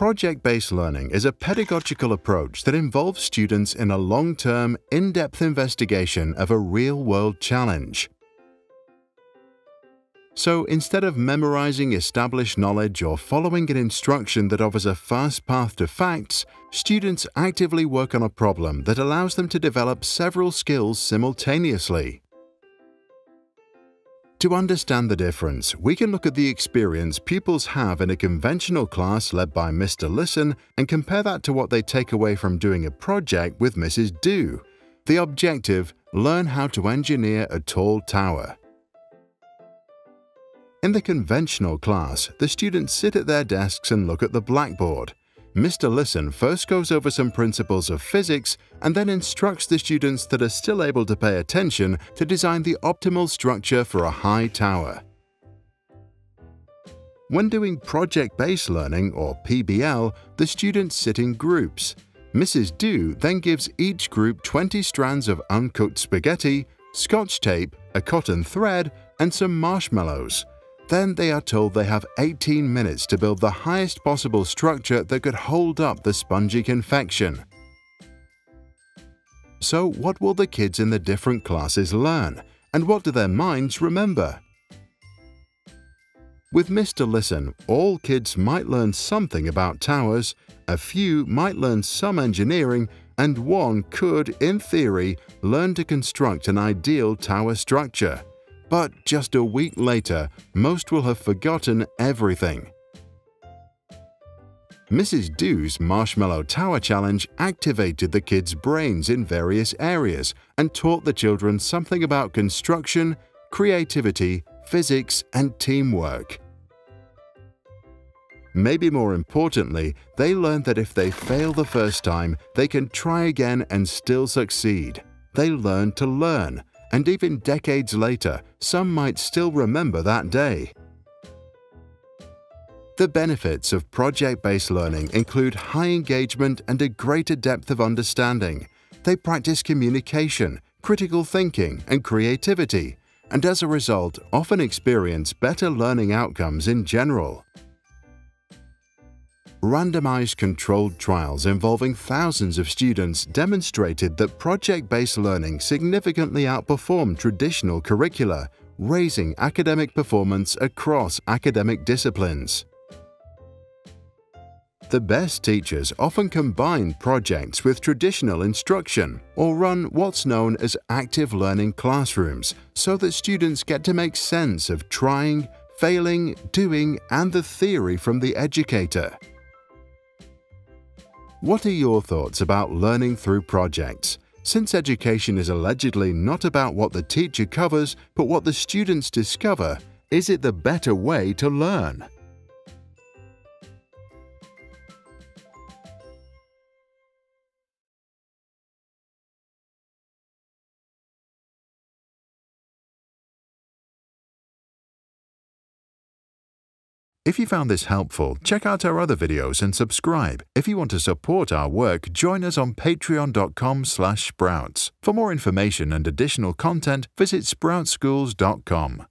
Project-based learning is a pedagogical approach that involves students in a long-term, in-depth investigation of a real-world challenge. So instead of memorizing established knowledge or following an instruction that offers a fast path to facts, students actively work on a problem that allows them to develop several skills simultaneously. To understand the difference, we can look at the experience pupils have in a conventional class led by Mr. Listen and compare that to what they take away from doing a project with Mrs. Do. The objective, learn how to engineer a tall tower. In the conventional class, the students sit at their desks and look at the blackboard. Mr. Listen first goes over some principles of physics and then instructs the students that are still able to pay attention to design the optimal structure for a high tower. When doing project-based learning, or PBL, the students sit in groups. Mrs. Do then gives each group 20 strands of uncooked spaghetti, scotch tape, a cotton thread, and some marshmallows. Then they are told they have 18 minutes to build the highest possible structure that could hold up the spongy confection. So what will the kids in the different classes learn, and what do their minds remember? With Mr. Listen, all kids might learn something about towers, a few might learn some engineering, and one could, in theory, learn to construct an ideal tower structure. But just a week later, most will have forgotten everything. Mrs. Do's Marshmallow Tower Challenge activated the kids' brains in various areas and taught the children something about construction, creativity, physics, and teamwork. Maybe more importantly, they learned that if they fail the first time, they can try again and still succeed. They learned to learn, and even decades later, some might still remember that day. The benefits of project-based learning include high engagement and a greater depth of understanding. They practice communication, critical thinking, and creativity, and as a result often experience better learning outcomes in general. Randomized controlled trials involving thousands of students demonstrated that project-based learning significantly outperformed traditional curricula, raising academic performance across academic disciplines. The best teachers often combine projects with traditional instruction or run what's known as active learning classrooms so that students get to make sense of trying, failing, doing and the theory from the educator. What are your thoughts about learning through projects? Since education is allegedly not about what the teacher covers, but what the students discover, is it the better way to learn? If you found this helpful, check out our other videos and subscribe. If you want to support our work, join us on patreon.com sprouts. For more information and additional content, visit sproutsschools.com.